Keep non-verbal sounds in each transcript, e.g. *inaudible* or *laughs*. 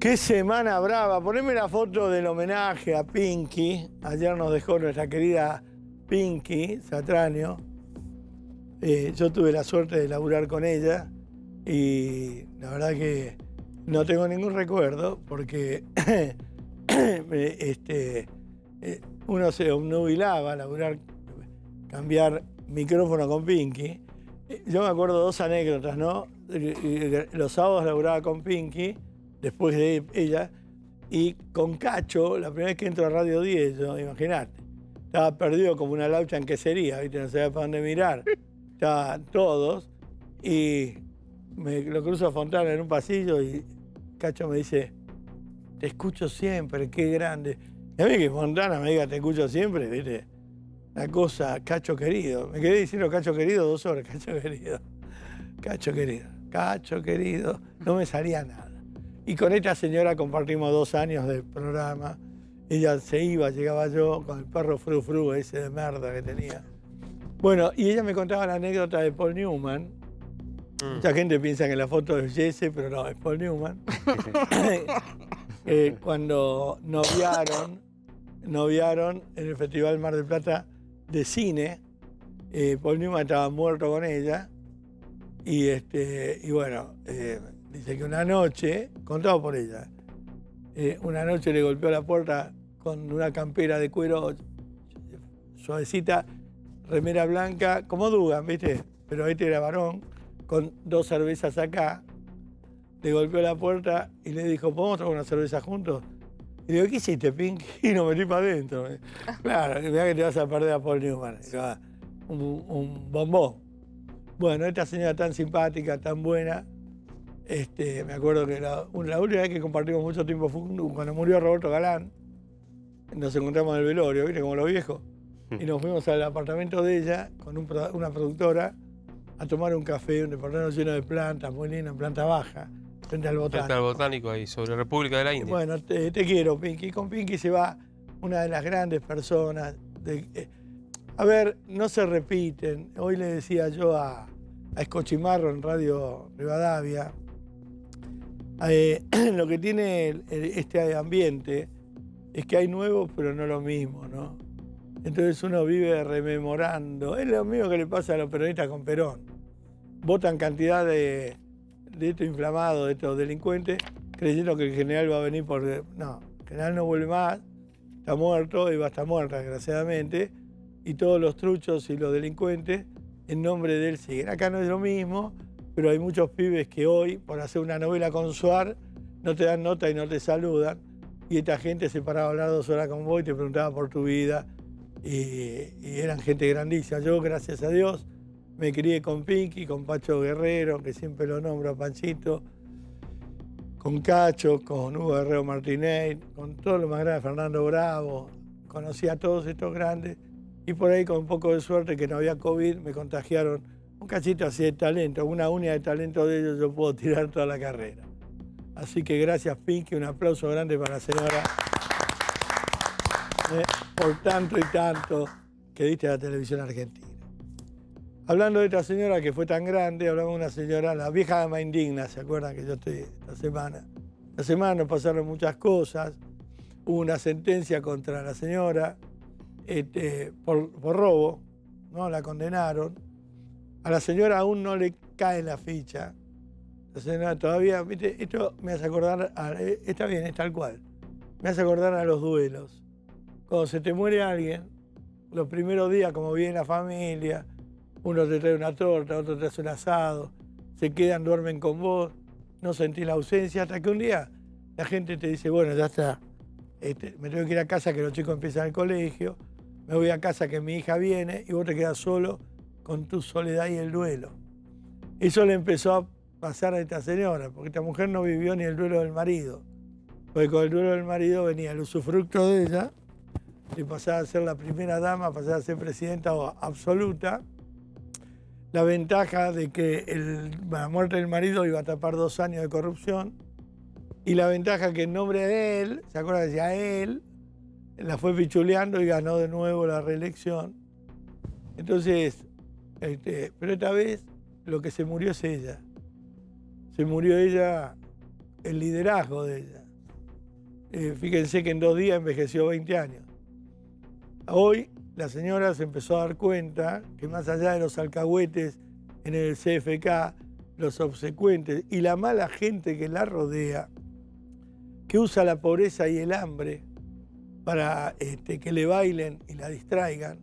Qué semana brava. Poneme la foto del homenaje a Pinky. Ayer nos dejó nuestra querida Pinky Satraño. Eh, yo tuve la suerte de laburar con ella y la verdad que no tengo ningún recuerdo porque *coughs* este, eh, uno se obnubilaba a laburar, cambiar micrófono con Pinky. Eh, Yo me acuerdo dos anécdotas, ¿no? Los sábados laburaba con Pinky, después de ella, y con Cacho, la primera vez que entro a Radio 10, yo, imagínate. Estaba perdido como una laucha en quesería, ¿viste? No sabía para dónde mirar. *laughs* Estaban todos, y me lo cruzo a Fontana en un pasillo y Cacho me dice, te escucho siempre, qué grande. Y a mí que Fontana me diga, te escucho siempre, ¿viste? La cosa, Cacho querido. Me quedé diciendo Cacho querido dos horas, *laughs* Cacho querido. Cacho querido, Cacho querido. No me salía nada. Y con esta señora compartimos dos años de programa. Ella se iba, llegaba yo con el perro fru fru ese de merda que tenía. Bueno, y ella me contaba la anécdota de Paul Newman. Mucha gente piensa que la foto es Jesse, pero no, es Paul Newman. *laughs* Eh, cuando noviaron, noviaron en el Festival Mar del Plata de cine, eh, Paul Newman estaba muerto con ella. Y, este, y bueno, eh, dice que una noche, contado por ella, eh, una noche le golpeó la puerta con una campera de cuero suavecita, remera blanca, como Dugan, ¿viste? Pero este era varón, con dos cervezas acá. Le golpeó la puerta y le dijo, ¿podemos tomar una cerveza juntos? Y digo, ¿qué hiciste, Pink? *laughs* Y nos metí para adentro. *laughs* Claro, mira que te vas a perder a Paul Newman. "Ah, Un, un bombón. Bueno, esta señora tan simpática, tan buena, este, me acuerdo que la, la última vez que compartimos mucho tiempo fue cuando murió Roberto Galán. Nos encontramos en el velorio, ¿viste? Como los viejos. Y nos fuimos al apartamento de ella con un una productora a tomar un café, un departamento lleno de plantas, muy lindo, en planta baja, frente al Frente botánico. al botánico ahí, sobre República de la India. Bueno, te, te quiero, Pinky. Con Pinky se va una de las grandes personas. de- eh, a ver, no se repiten. Hoy le decía yo a, a Escochimarro en Radio Rivadavia, eh, *clears throat* lo que tiene este ambiente es que hay nuevos, pero no lo mismo, ¿no? Entonces uno vive rememorando. Es lo mismo que le pasa a los peronistas con Perón. Votan cantidad de, de estos inflamados, de estos delincuentes, creyendo que el general va a venir por... No, el general no vuelve más, está muerto y va a estar muerta, desgraciadamente, y todos los truchos y los delincuentes en nombre de él siguen. Acá no es lo mismo, pero hay muchos pibes que hoy, por hacer una novela con Suar, no te dan nota y no te saludan, y esta gente se paraba a hablar dos horas con vos y te preguntaba por tu vida, y, eran gente grandísima. Yo, gracias a Dios, me crié con Pinky, con Pacho Guerrero, que siempre lo nombro a Panchito, con Cacho, con Hugo Guerrero Martínez, con todos los más grandes, Fernando Bravo. Conocí a todos estos grandes y por ahí con un poco de suerte que no había COVID me contagiaron un cachito así de talento, una uña de talento de ellos yo puedo tirar toda la carrera. Así que gracias Pinky, un aplauso grande para la señora eh, por tanto y tanto que diste a la televisión argentina. Hablando de esta señora que fue tan grande, hablamos de una señora, la vieja dama indigna, ¿se acuerdan que yo estoy esta semana? Esta semana nos pasaron muchas cosas, hubo una sentencia contra la señora este, por, por robo, ¿no? La condenaron. A la señora aún no le cae la ficha. La señora todavía, ¿viste? Esto me hace acordar, eh, está bien, es tal cual, me hace acordar a los duelos. Cuando se te muere alguien, los primeros días, como viene la familia, uno te trae una torta, otro te hace un asado, se quedan, duermen con vos, no sentís la ausencia, hasta que un día la gente te dice, bueno, ya está, este, me tengo que ir a casa que los chicos empiezan el colegio, me voy a casa que mi hija viene y vos te quedas solo con tu soledad y el duelo. Eso le empezó a pasar a esta señora, porque esta mujer no vivió ni el duelo del marido, porque con el duelo del marido venía el usufructo de ella, y pasaba a ser la primera dama, pasaba a ser presidenta absoluta, la ventaja de que la muerte del marido iba a tapar dos años de corrupción y la ventaja que en nombre de él, ¿se acuerdan? Decía él, la fue pichuleando y ganó de nuevo la reelección. Entonces, este, pero esta vez lo que se murió es ella. Se murió ella, el liderazgo de ella. eh, fíjense que en dos días envejeció 20 años. Hoy la señora se empezó a dar cuenta que más allá de los alcahuetes en el CFK, los obsecuentes y la mala gente que la rodea, que usa la pobreza y el hambre para este, que le bailen y la distraigan,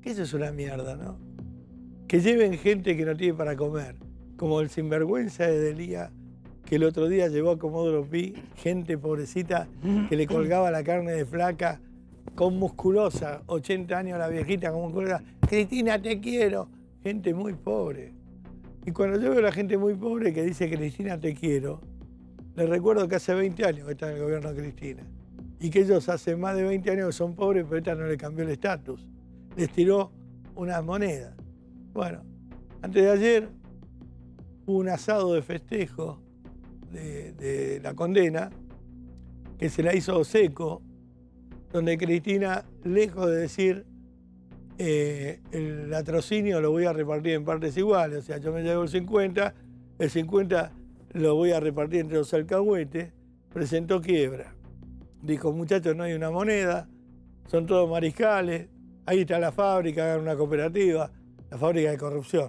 que eso es una mierda, ¿no? Que lleven gente que no tiene para comer, como el sinvergüenza de Delía, que el otro día llevó a Comodoro Pi, gente pobrecita que le colgaba la carne de flaca con musculosa, 80 años la viejita con musculosa, Cristina te quiero, gente muy pobre. Y cuando yo veo a la gente muy pobre que dice Cristina te quiero, les recuerdo que hace 20 años que está en el gobierno de Cristina y que ellos hace más de 20 años que son pobres, pero esta no le cambió el estatus. Les tiró unas monedas. Bueno, antes de ayer hubo un asado de festejo de, la condena que se la hizo seco, donde Cristina, lejos de decir eh, el latrocinio lo voy a repartir en partes iguales, o sea, yo me llevo el 50, el 50 lo voy a repartir entre los alcahuetes, presentó quiebra. Dijo, muchachos, no hay una moneda, son todos mariscales, ahí está la fábrica, hagan una cooperativa, la fábrica de corrupción.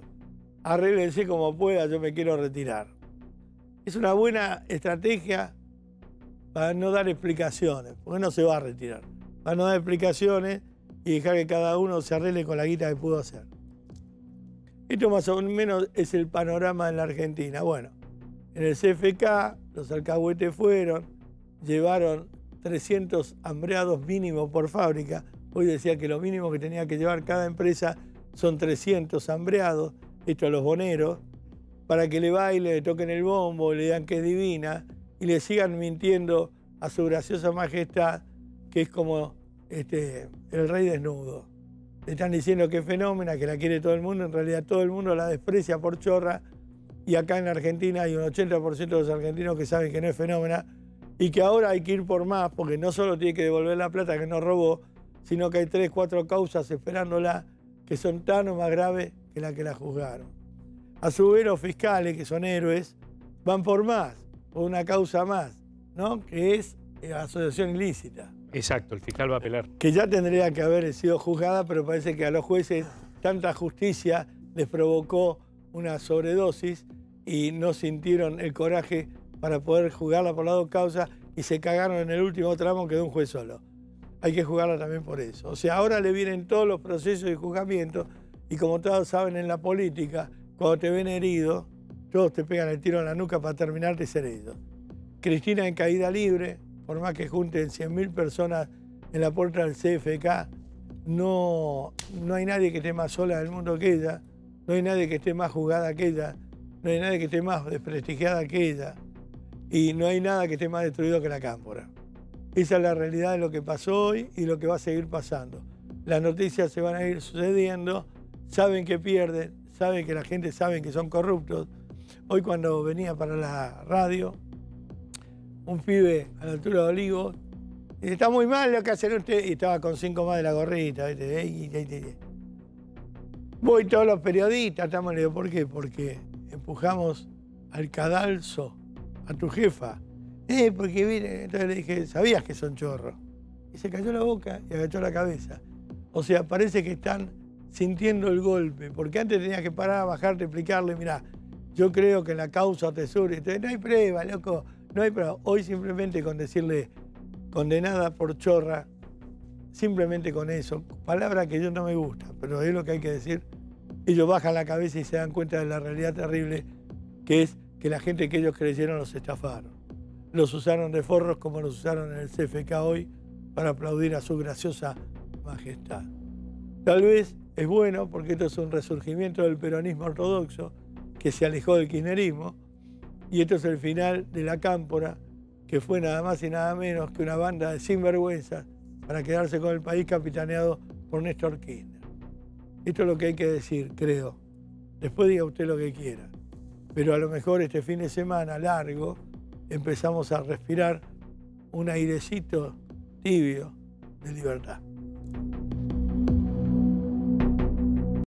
Arréglense como pueda, yo me quiero retirar. Es una buena estrategia para no dar explicaciones, porque no se va a retirar. Para no dar explicaciones y dejar que cada uno se arregle con la guita que pudo hacer. Esto más o menos es el panorama en la Argentina. Bueno, en el CFK los alcahuetes fueron, llevaron 300 hambreados mínimos por fábrica. Hoy decía que lo mínimo que tenía que llevar cada empresa son 300 hambreados, esto a los boneros, para que le baile, le toquen el bombo, le digan que es divina y le sigan mintiendo a su graciosa majestad, que es como este, el rey desnudo. Le están diciendo que es fenómena, que la quiere todo el mundo, en realidad todo el mundo la desprecia por chorra y acá en Argentina hay un 80% de los argentinos que saben que no es fenómena y que ahora hay que ir por más porque no solo tiene que devolver la plata que no robó, sino que hay tres, cuatro causas esperándola que son tan o más graves que la que la juzgaron. A su vez los fiscales, que son héroes, van por más, por una causa más, ¿no? que es eh, asociación ilícita. Exacto, el fiscal va a apelar. Que ya tendría que haber sido juzgada, pero parece que a los jueces tanta justicia les provocó una sobredosis y no sintieron el coraje para poder jugarla por la dos causas y se cagaron en el último tramo que de un juez solo. Hay que jugarla también por eso. O sea, ahora le vienen todos los procesos de juzgamiento y como todos saben en la política, cuando te ven herido, todos te pegan el tiro en la nuca para terminar de ser ellos. Cristina en caída libre, por más que junten 100.000 personas en la puerta del CFK, no, no hay nadie que esté más sola del mundo que ella, no hay nadie que esté más jugada que ella, no hay nadie que esté más desprestigiada que ella, y no hay nada que esté más destruido que la cámpora. Esa es la realidad de lo que pasó hoy y lo que va a seguir pasando. Las noticias se van a ir sucediendo, saben que pierden, saben que la gente sabe que son corruptos. Hoy cuando venía para la radio, un pibe a la altura de Olivo. Y está muy mal lo que hacen ustedes. Y estaba con cinco más de la gorrita. Voy todos los periodistas, estamos, le ¿por qué? Porque empujamos al cadalso, a tu jefa. Eh, porque viene. Entonces le dije, sabías que son chorros. Y se cayó la boca y agachó la cabeza. O sea, parece que están sintiendo el golpe. Porque antes tenías que parar, bajarte, explicarle, mira, yo creo que la causa te sube. no hay prueba, loco. No hay prueba. Hoy simplemente con decirle condenada por chorra, simplemente con eso, palabra que yo no me gusta, pero es lo que hay que decir. Ellos bajan la cabeza y se dan cuenta de la realidad terrible que es que la gente que ellos creyeron los estafaron. Los usaron de forros como los usaron en el CFK hoy para aplaudir a su graciosa majestad. Tal vez es bueno porque esto es un resurgimiento del peronismo ortodoxo que se alejó del kirchnerismo y esto es el final de la cámpora, que fue nada más y nada menos que una banda de sinvergüenzas para quedarse con el país capitaneado por Néstor Kirchner. Esto es lo que hay que decir, creo. Después diga usted lo que quiera. Pero a lo mejor este fin de semana largo empezamos a respirar un airecito tibio de libertad.